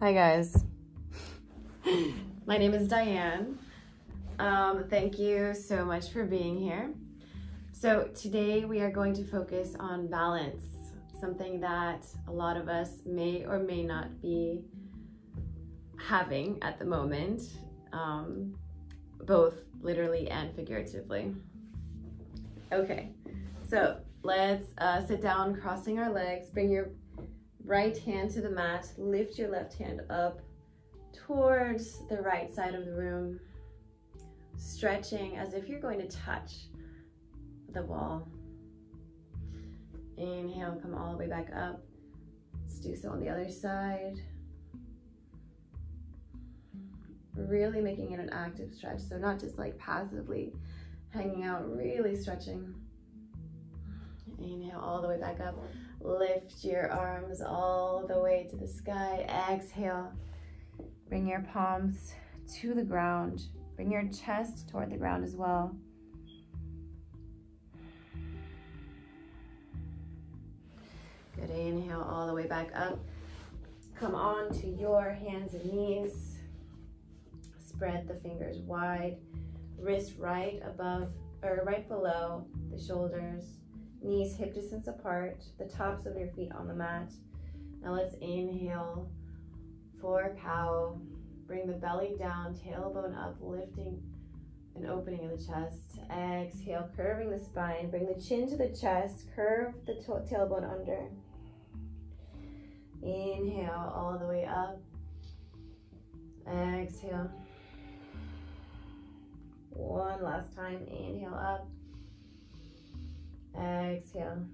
Hi guys. My name is Dianne. Um, thank you so much for being here. So today we are going to focus on balance, something that a lot of us may or may not be having at the moment, um, both literally and figuratively. Okay, so let's uh, sit down, crossing our legs, bring your right hand to the mat, lift your left hand up towards the right side of the room, stretching as if you're going to touch the wall. Inhale, come all the way back up. Let's do so on the other side. Really making it an active stretch, so not just like passively hanging out, really stretching. Inhale all the way back up. Lift your arms all the way to the sky. Exhale. Bring your palms to the ground. Bring your chest toward the ground as well. Good. Inhale all the way back up. Come on to your hands and knees. Spread the fingers wide. Wrist right above or right below the shoulders knees hip distance apart, the tops of your feet on the mat. Now let's inhale for cow. Bring the belly down, tailbone up, lifting and opening of the chest. Exhale, curving the spine. Bring the chin to the chest, curve the tailbone under. Inhale all the way up. Exhale. One last time. Inhale up. Exhale.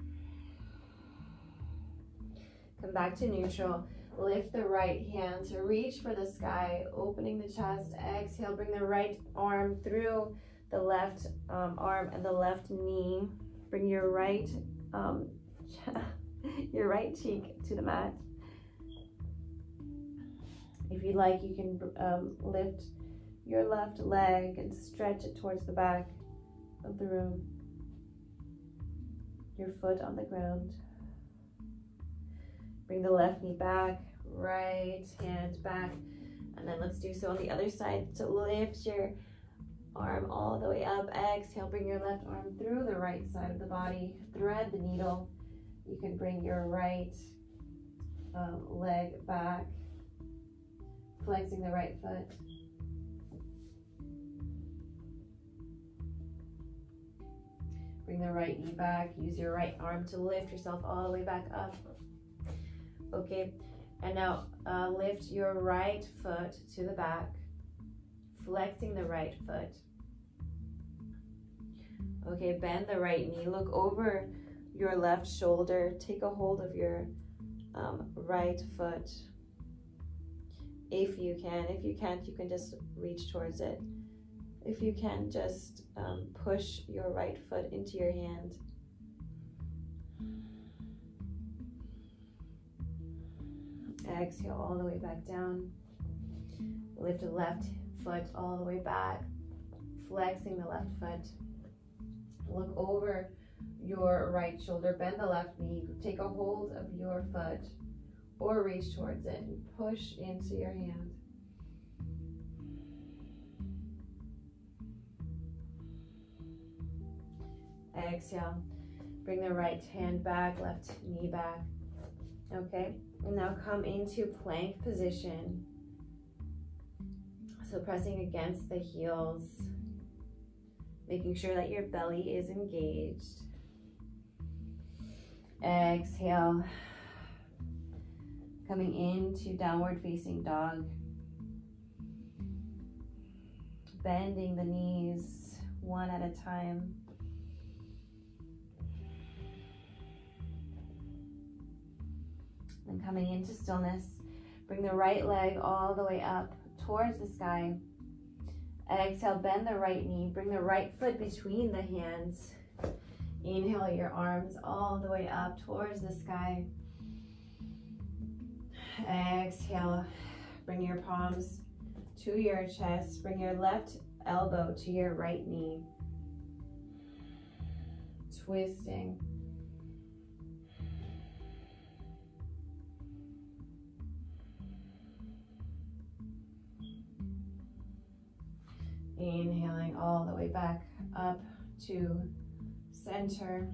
Come back to neutral. Lift the right hand to reach for the sky, opening the chest. Exhale, bring the right arm through the left um, arm and the left knee. Bring your right um, your right cheek to the mat. If you like, you can um, lift your left leg and stretch it towards the back of the room your foot on the ground. Bring the left knee back, right hand back, and then let's do so on the other side. So lift your arm all the way up. Exhale, bring your left arm through the right side of the body. Thread the needle. You can bring your right um, leg back, flexing the right foot. Bring the right knee back. Use your right arm to lift yourself all the way back up. Okay, and now uh, lift your right foot to the back, flexing the right foot. Okay, bend the right knee. Look over your left shoulder. Take a hold of your um, right foot if you can. If you can't, you can just reach towards it. If you can, just um, push your right foot into your hand. Exhale all the way back down. Lift the left foot all the way back, flexing the left foot. Look over your right shoulder, bend the left knee, take a hold of your foot or reach towards it and push into your hand. Exhale. Bring the right hand back, left knee back. Okay, and now come into plank position. So pressing against the heels, making sure that your belly is engaged. Exhale. Coming into downward facing dog. Bending the knees one at a time. And coming into stillness, bring the right leg all the way up towards the sky. Exhale, bend the right knee. Bring the right foot between the hands. Inhale your arms all the way up towards the sky. Exhale, bring your palms to your chest. Bring your left elbow to your right knee. Twisting. All the way back up to center.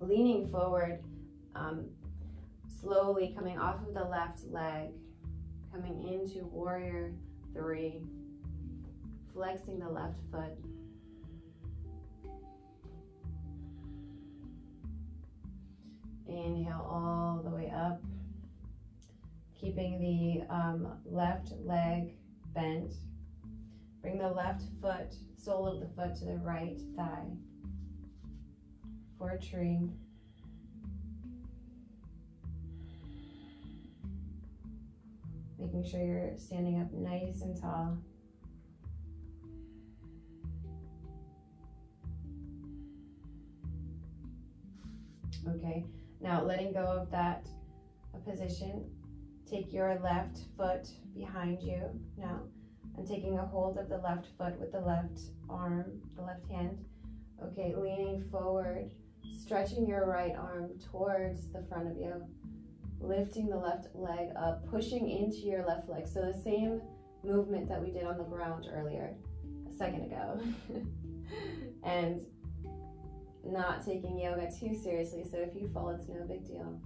Leaning forward, um, slowly coming off of the left leg, coming into warrior three, flexing the left foot. Inhale all the way up, keeping the um, left leg bent. Bring the left foot, sole of the foot to the right thigh for a tree. Making sure you're standing up nice and tall. Okay, now letting go of that position, take your left foot behind you now and taking a hold of the left foot with the left arm, the left hand. Okay, leaning forward, stretching your right arm towards the front of you, lifting the left leg up, pushing into your left leg. So the same movement that we did on the ground earlier, a second ago. and not taking yoga too seriously. So if you fall, it's no big deal.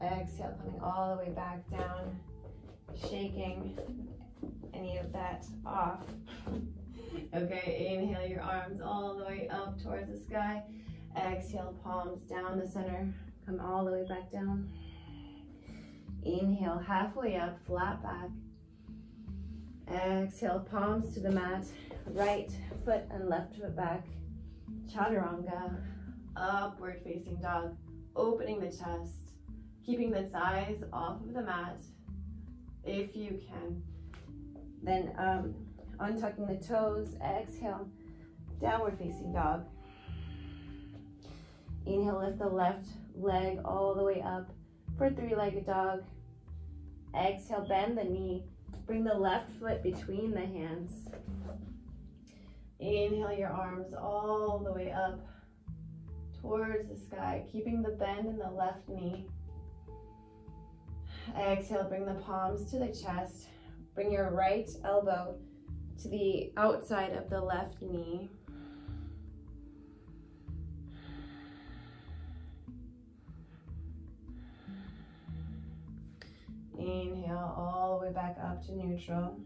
Exhale, coming all the way back down, shaking any of that off. okay, inhale your arms all the way up towards the sky. Exhale, palms down the center. Come all the way back down. Inhale, halfway up, flat back. Exhale, palms to the mat. Right foot and left foot back. Chaturanga, upward facing dog. Opening the chest, keeping the thighs off of the mat if you can. Then um, untucking the toes, exhale, downward facing dog. Inhale, lift the left leg all the way up for three-legged dog. Exhale, bend the knee. Bring the left foot between the hands. Inhale your arms all the way up towards the sky, keeping the bend in the left knee. Exhale, bring the palms to the chest. Bring your right elbow to the outside of the left knee. Inhale all the way back up to neutral.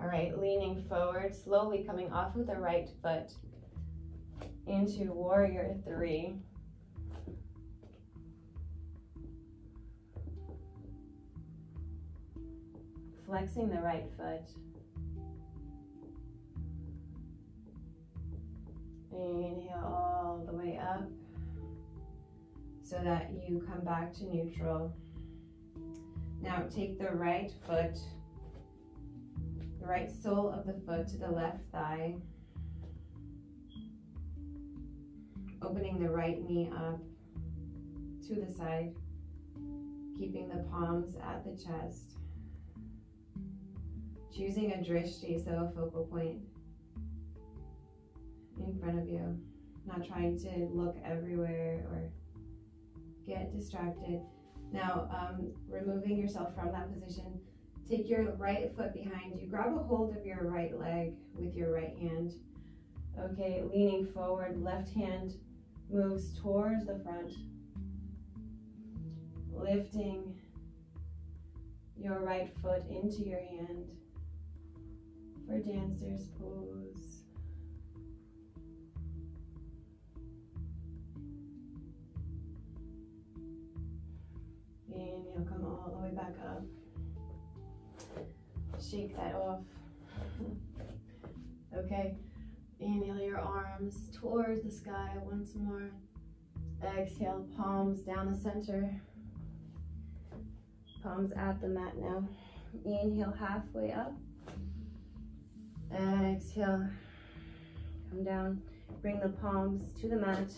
All right, leaning forward, slowly coming off of the right foot into warrior three. Flexing the right foot. Inhale all the way up so that you come back to neutral. Now take the right foot the right sole of the foot to the left thigh. Opening the right knee up to the side, keeping the palms at the chest. Choosing a drishti, so a focal point in front of you. Not trying to look everywhere or get distracted. Now, um, removing yourself from that position, Take your right foot behind you. Grab a hold of your right leg with your right hand. Okay, leaning forward, left hand moves towards the front. Lifting your right foot into your hand for dancer's pose. Inhale, come all the way back up shake that off. okay, inhale your arms towards the sky once more. Exhale, palms down the center. Palms at the mat now. Inhale halfway up. Exhale, come down. Bring the palms to the mat.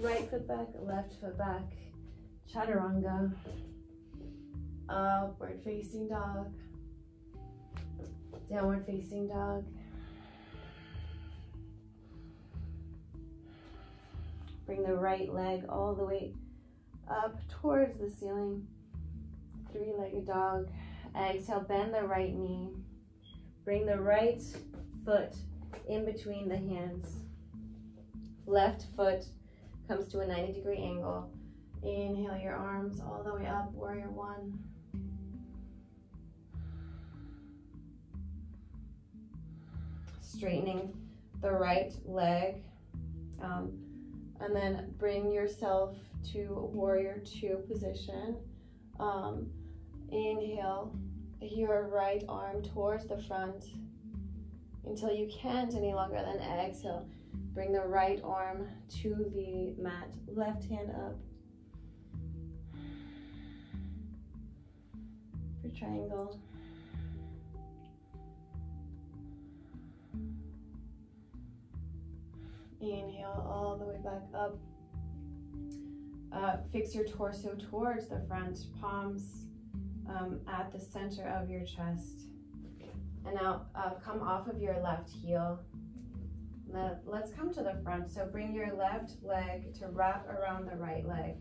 Right foot back, left foot back. Chaturanga. Upward facing dog. Downward facing dog. Bring the right leg all the way up towards the ceiling. Three-legged dog. Exhale, bend the right knee. Bring the right foot in between the hands. Left foot comes to a 90 degree angle. Inhale your arms all the way up, warrior one. Straightening the right leg. Um, and then bring yourself to warrior two position. Um, inhale your right arm towards the front until you can't any longer. Then exhale. Bring the right arm to the mat. Left hand up. For triangle. Inhale all the way back up. Uh, fix your torso towards the front, palms um, at the center of your chest. And now uh, come off of your left heel. Let, let's come to the front. So bring your left leg to wrap around the right leg.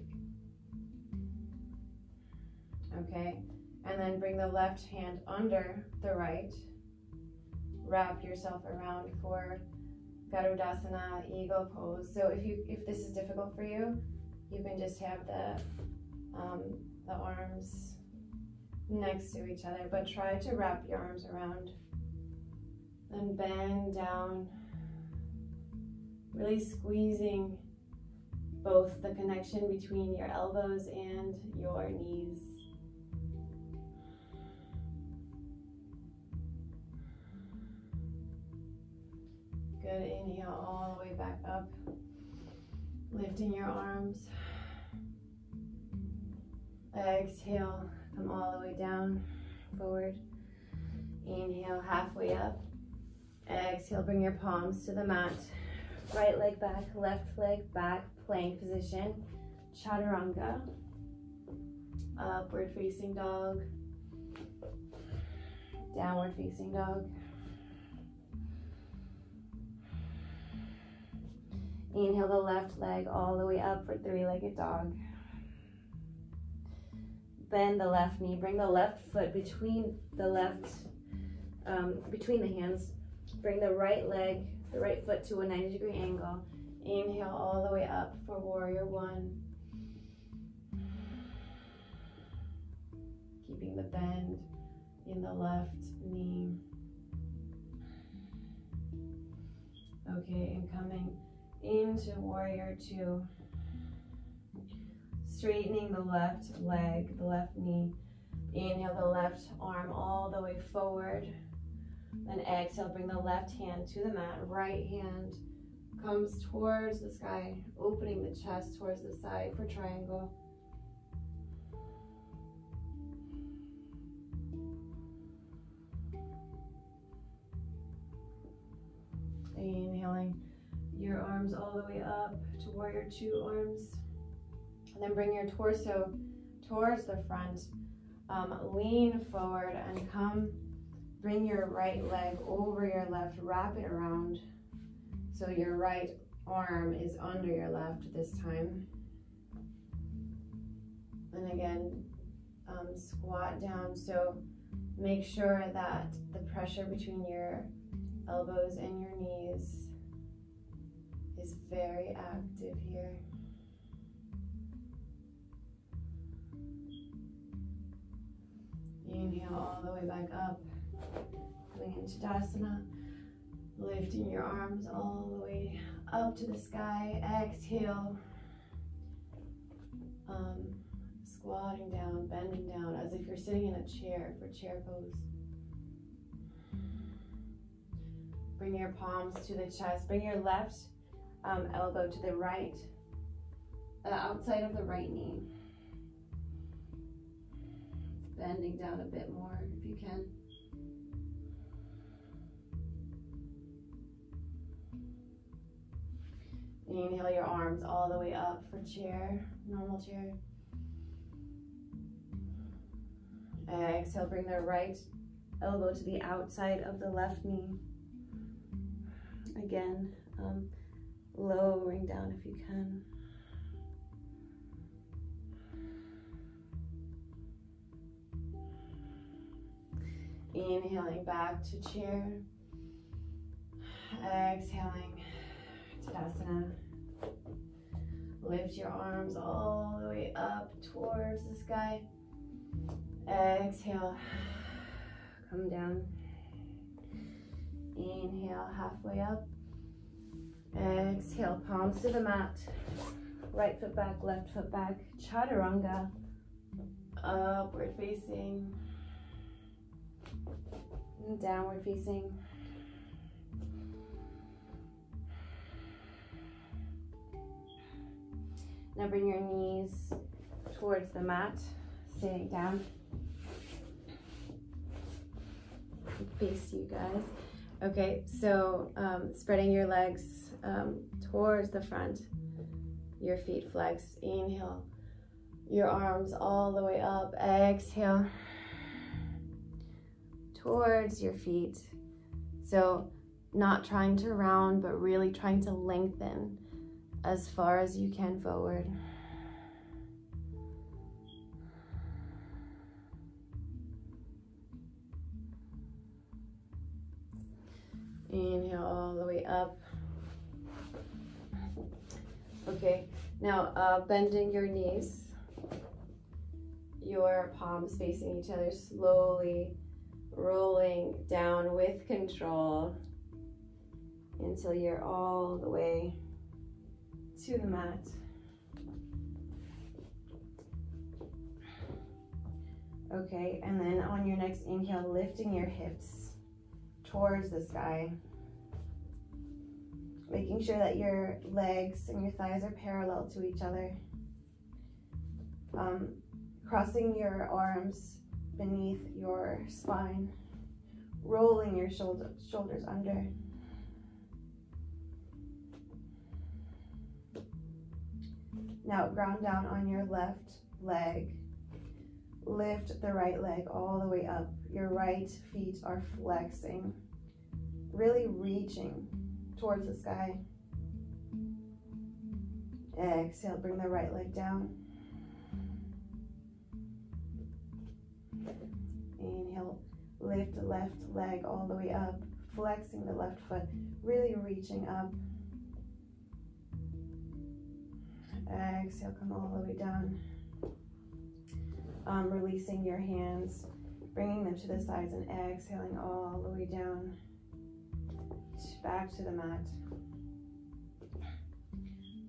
Okay, and then bring the left hand under the right. Wrap yourself around for Garudasana, eagle pose. So if you if this is difficult for you, you can just have the um, the arms next to each other, but try to wrap your arms around. Then bend down, really squeezing both the connection between your elbows and your knees. Good. Inhale all the way back up. Lifting your arms. Exhale. Come all the way down, forward. Inhale, halfway up. Exhale, bring your palms to the mat. Right leg back, left leg back, plank position. Chaturanga. Upward facing dog. Downward facing dog. Inhale the left leg all the way up for three-legged dog. Bend the left knee. Bring the left foot between the left, um, between the hands. Bring the right leg, the right foot to a 90 degree angle. Inhale all the way up for warrior one. Keeping the bend in the left knee. Okay, and coming into warrior two. Straightening the left leg, the left knee. Inhale the left arm all the way forward. Then exhale, bring the left hand to the mat. Right hand comes towards the sky, opening the chest towards the side for triangle. Inhaling your arms all the way up to warrior two arms. And then bring your torso towards the front. Um, lean forward and come, bring your right leg over your left, wrap it around. So your right arm is under your left this time. And again, um, squat down. So make sure that the pressure between your elbows and your knees is very active here. Inhale all the way back up, Coming into Tadasana, lifting your arms all the way up to the sky. Exhale, um, squatting down, bending down as if you're sitting in a chair for chair pose. Bring your palms to the chest. Bring your left um, elbow to the right, uh, outside of the right knee. Bending down a bit more if you can. Inhale your arms all the way up for chair, normal chair. Exhale, bring the right elbow to the outside of the left knee. Again, um, lowering down if you can. Inhaling back to chair. Exhaling, Tadasana. Lift your arms all the way up towards the sky. Exhale, come down. Inhale, halfway up. Exhale, palms to the mat. Right foot back, left foot back. Chaturanga. Upward facing. And downward facing. Now bring your knees towards the mat, sitting down. Face you guys. Okay, so um, spreading your legs um, towards the front, your feet flex. Inhale, your arms all the way up. Exhale, towards your feet. So, not trying to round, but really trying to lengthen as far as you can forward. Inhale all the way up. Okay, now uh, bending your knees, your palms facing each other, slowly rolling down with control until you're all the way to the mat. Okay, and then on your next inhale, lifting your hips towards the sky. Making sure that your legs and your thighs are parallel to each other. Um, crossing your arms beneath your spine. Rolling your shoulder, shoulders under. Now ground down on your left leg. Lift the right leg all the way up. Your right feet are flexing, really reaching towards the sky. Exhale, bring the right leg down. Lift left leg all the way up, flexing the left foot, really reaching up. Exhale, come all the way down. Um, releasing your hands, bringing them to the sides and exhaling all the way down back to the mat.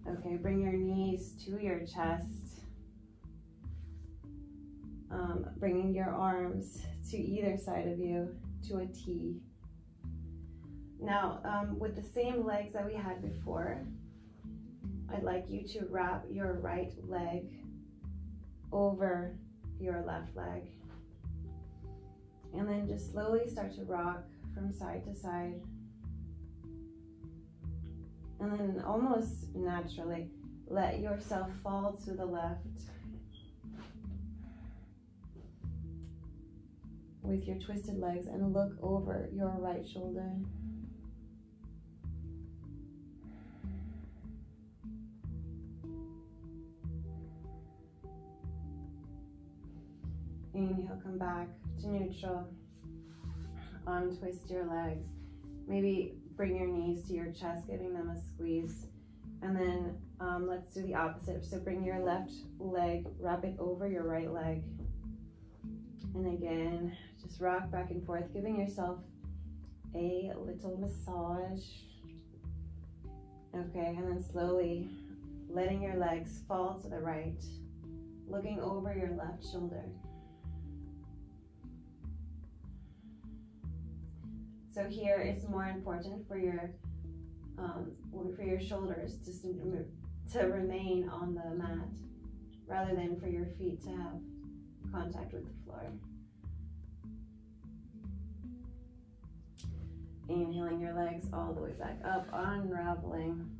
Okay, bring your knees to your chest. Um, bringing your arms to either side of you to a T. Now, um, with the same legs that we had before, I'd like you to wrap your right leg over your left leg. And then just slowly start to rock from side to side. And then almost naturally, let yourself fall to the left with your twisted legs and look over your right shoulder. Inhale, come back to neutral. Untwist your legs. Maybe bring your knees to your chest, giving them a squeeze. And then um, let's do the opposite. So bring your left leg, wrap it over your right leg. And again, just rock back and forth, giving yourself a little massage. Okay, and then slowly letting your legs fall to the right, looking over your left shoulder. So here it's more important for your um, for your shoulders to, to remain on the mat rather than for your feet to have contact with the floor. Inhaling your legs all the way back up, unraveling.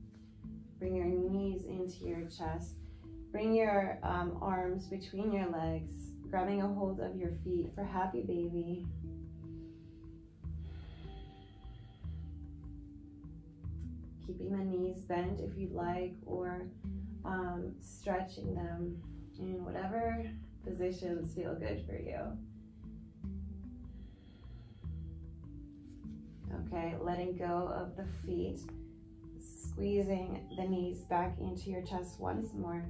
Bring your knees into your chest. Bring your um, arms between your legs, grabbing a hold of your feet for happy baby. keeping the knees bent if you'd like, or um, stretching them in whatever positions feel good for you. Okay, letting go of the feet, squeezing the knees back into your chest once more.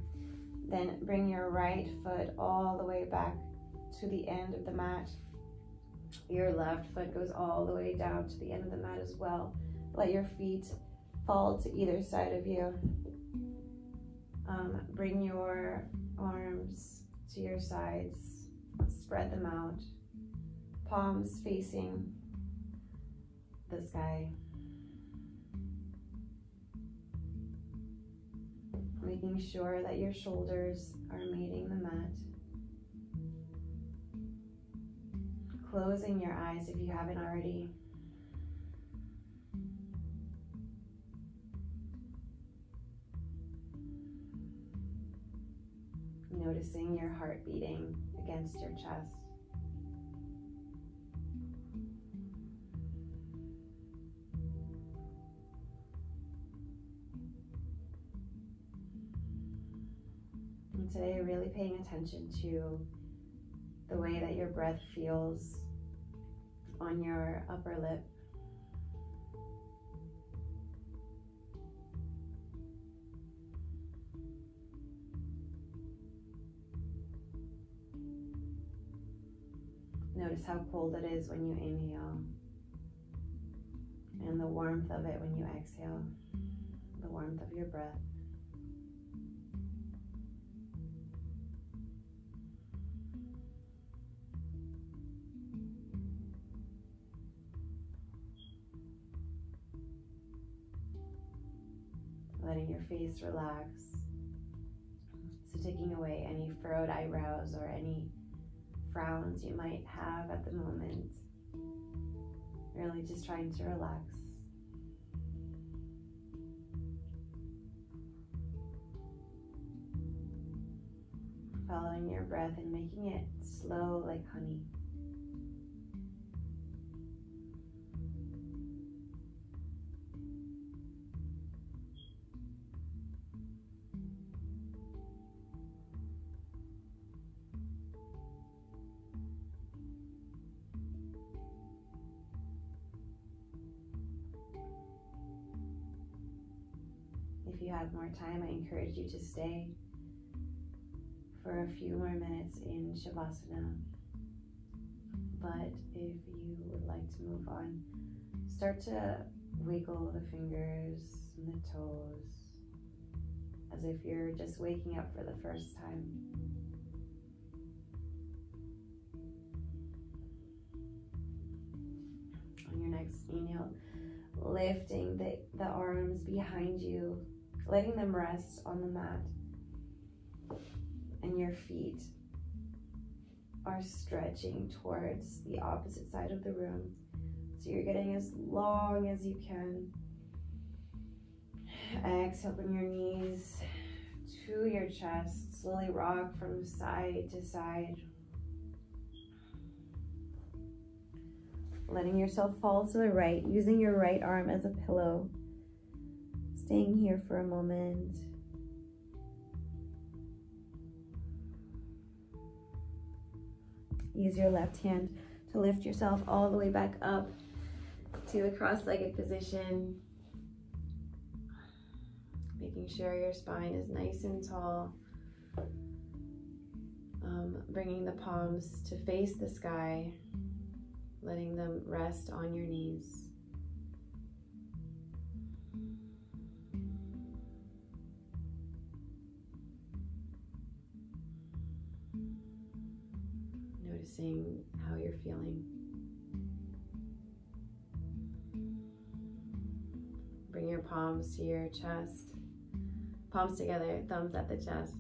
Then bring your right foot all the way back to the end of the mat. Your left foot goes all the way down to the end of the mat as well. Let your feet fall to either side of you. Um, bring your arms to your sides, spread them out, palms facing the sky. Making sure that your shoulders are meeting the mat. Closing your eyes if you haven't already. Noticing your heart beating against your chest. Today, really paying attention to the way that your breath feels on your upper lip. Notice how cold it is when you inhale and the warmth of it when you exhale, the warmth of your breath. Letting your face relax. So, taking away any furrowed eyebrows or any frowns you might have at the moment. Really just trying to relax. Following your breath and making it slow like honey. Encourage you to stay for a few more minutes in Shavasana. But if you would like to move on, start to wiggle the fingers and the toes as if you're just waking up for the first time. On your next inhale, lifting the, the arms behind you letting them rest on the mat. And your feet are stretching towards the opposite side of the room. So you're getting as long as you can. Exhale, bring your knees to your chest. Slowly rock from side to side. Letting yourself fall to the right, using your right arm as a pillow staying here for a moment. Use your left hand to lift yourself all the way back up to a cross-legged position. Making sure your spine is nice and tall. Um, bringing the palms to face the sky, letting them rest on your knees. Noticing how you're feeling. Bring your palms to your chest, palms together, thumbs at the chest.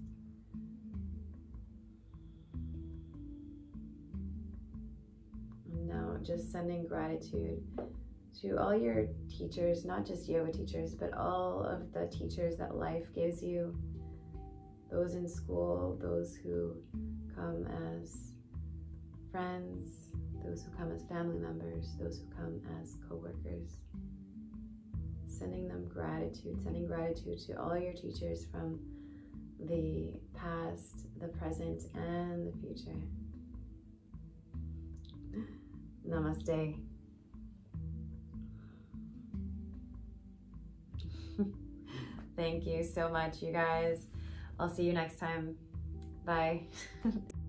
now just sending gratitude to all your teachers, not just yoga teachers, but all of the teachers that life gives you, those in school, those who come as friends, those who come as family members, those who come as co workers. Sending them gratitude, sending gratitude to all your teachers from the past, the present, and the future. Namaste. Thank you so much, you guys. I'll see you next time. Bye.